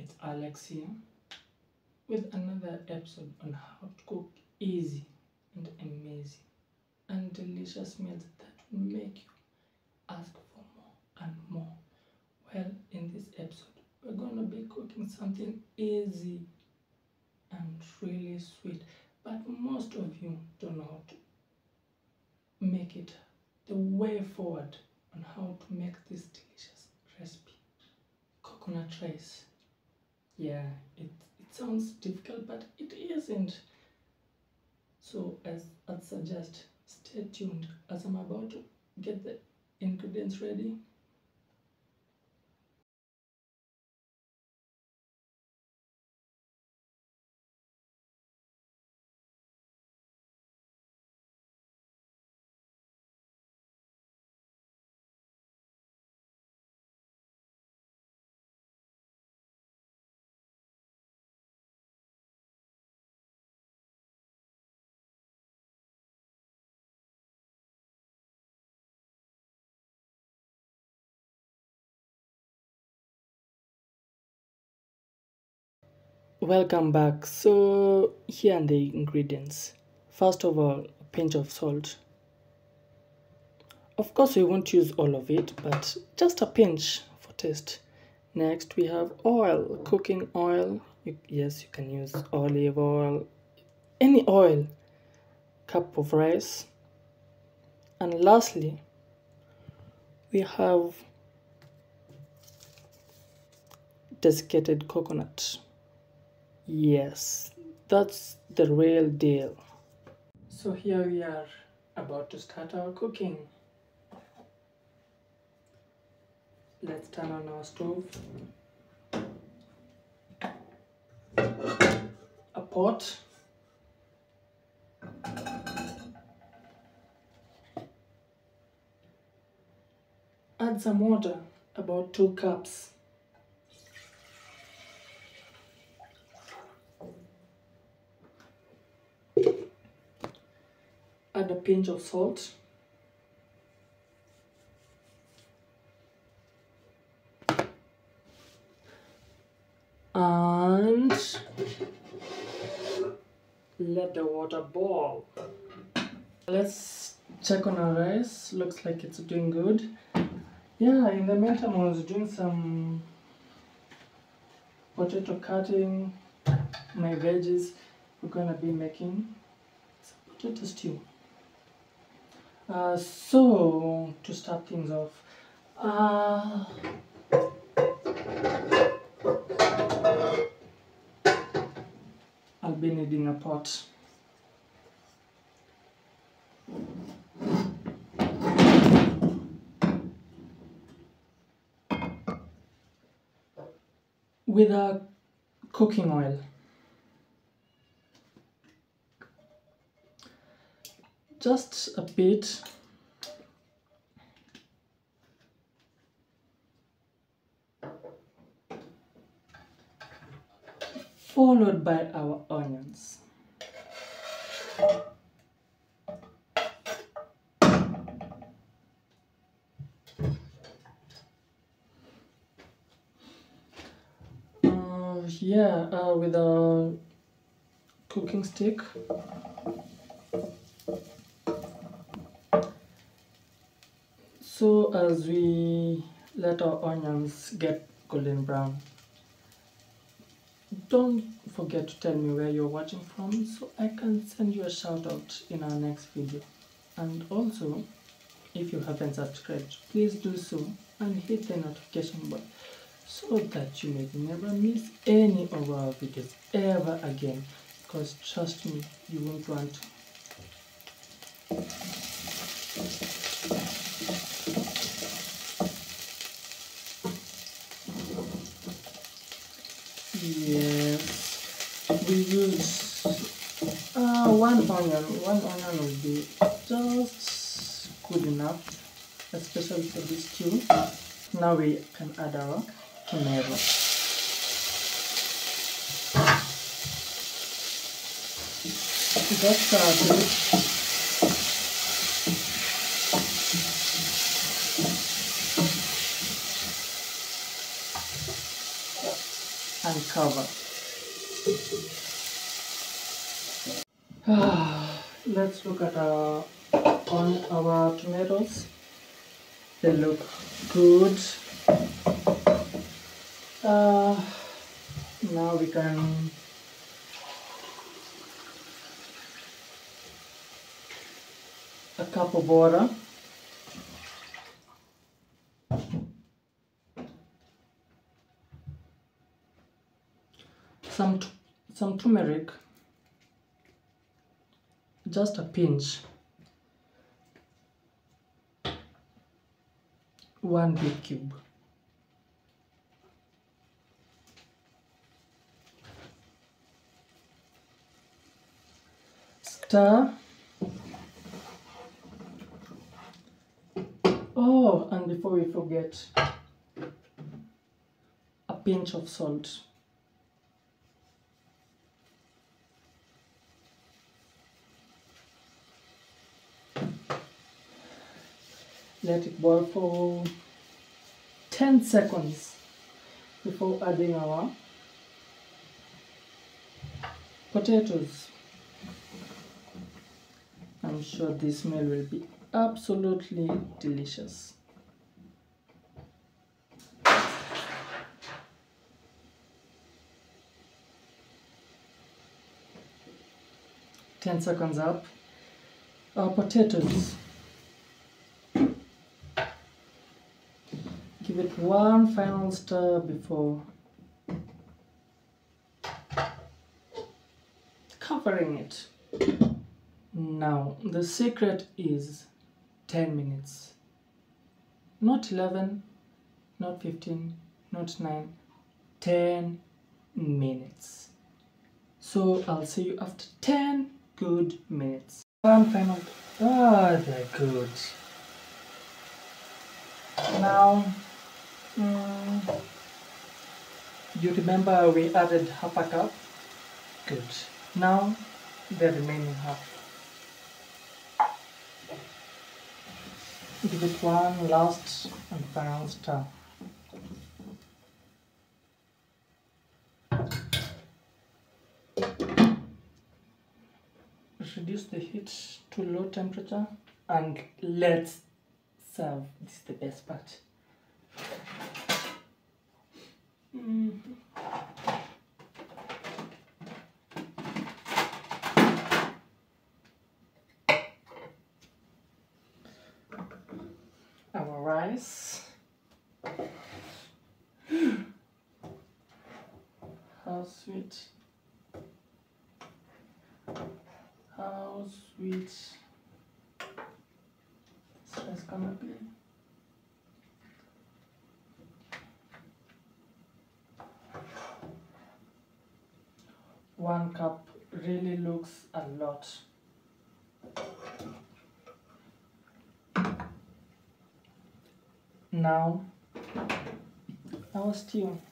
it's Alex here with another episode on how to cook easy and amazing and delicious meals that will make you ask for more and more. Well, in this episode, we're going to be cooking something easy and really sweet, but most of you don't know how to make it. The way forward on how to make this delicious recipe. Coconut rice yeah it, it sounds difficult but it isn't so as i'd suggest stay tuned. As i'm about to get the ingredients ready welcome back. So here are the ingredients. First of all a pinch of salt. Of course we won't use all of it but just a pinch for taste. Next we have oil cooking oil. You, yes you can use olive oil any oil. Cup of rice. And lastly we have desiccated coconut Yes, that's the real deal. So here we are about to start our cooking. Let's turn on our stove. A pot. Add some water, about two cups. Add a pinch of salt. And let the water boil. Let's check on our rice. Looks like it's doing good. Yeah in the meantime i was doing some potato cutting my veggies. We're gonna be making some potato stew uh, so to start things off uh, I'll be needing a pot. With a cooking oil just a bit. Followed by our onions. Uh, yeah uh, with a cooking stick As we let our onions get golden brown, don't forget to tell me where you're watching from so I can send you a shout out in our next video. And also, if you haven't subscribed, please do so and hit the notification bell so that you may never miss any of our videos ever again because trust me, you won't want to. Yes, we use uh, one onion. One onion will be just good enough, especially for this stew. Now we can add our tomato. That's uh, cover. Let's look at our on our tomatoes. They look good. Uh, now we can a cup of water some t- some turmeric just a pinch. One big cube. Stir. Oh and before we forget a pinch of salt let it boil for 10 seconds before adding our potatoes. I'm sure this meal will be absolutely delicious. Ten seconds up. Our potatoes. One final stir before covering it. Now, the secret is 10 minutes. Not 11, not 15, not 9, 10 minutes. So I'll see you after 10 good minutes. One final. Ah, they're good. Now, mm, you remember we added half a cup? Good. Now, the remaining half. Give it one last and final stir. Reduce the heat to low temperature and let's serve. This is the best part. How sweet. How sweet this is gonna be. One cup really looks a lot. Now, our stew. Mmm,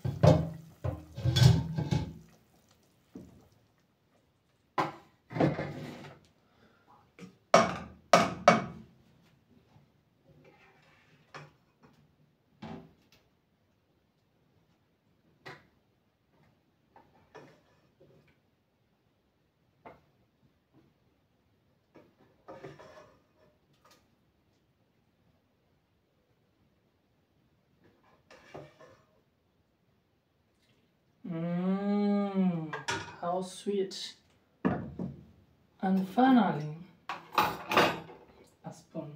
sweet. And finally, a spoon.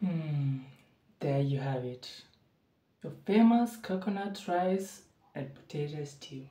Hmm, there you have it. Your famous coconut rice and potato stew.